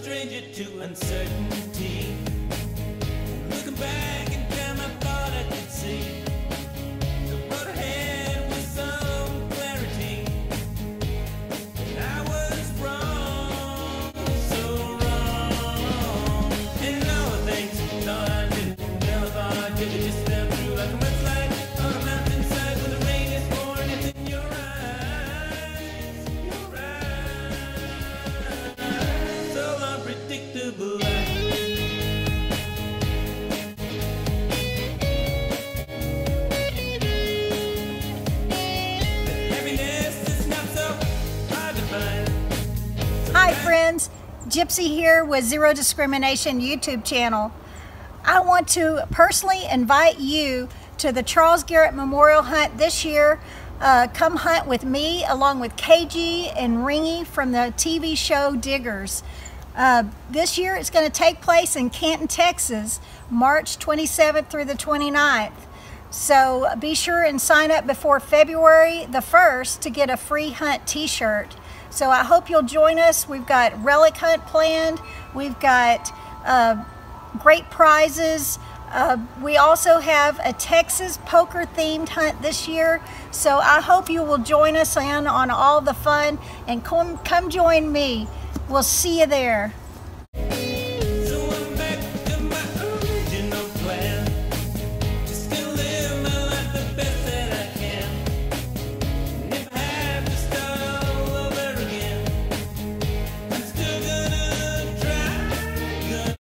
stranger to uncertainty. Friends. Gypsy here with Zero Discrimination YouTube channel. I want to personally invite you to the Charles Garrett Memorial Hunt this year. Uh, come hunt with me along with KG and Ringy from the TV show Diggers. Uh, this year it's going to take place in Canton, Texas, March 27th through the 29th. So be sure and sign up before February the 1st to get a free hunt t-shirt. So I hope you'll join us. We've got relic hunt planned. We've got uh, great prizes. Uh, we also have a Texas poker themed hunt this year. So I hope you will join us in on all the fun and come, come join me. We'll see you there.